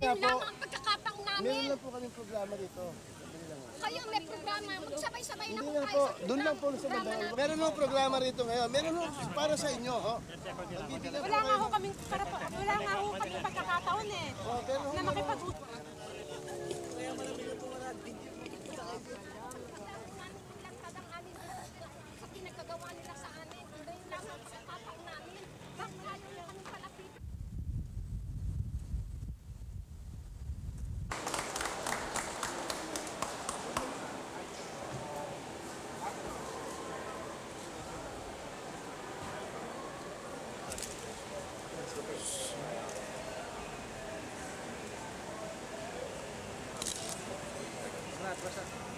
Yun po. lang ang pagkakataong Meron namin. lang po kaming programa dito. Kayo may programa. Magsabay-sabay na po po, sa doon lang po sa natin. Meron po programa rito ngayon. Meron po para sa inyo, ho. Po Wala nga kayo. ako kaming What's that?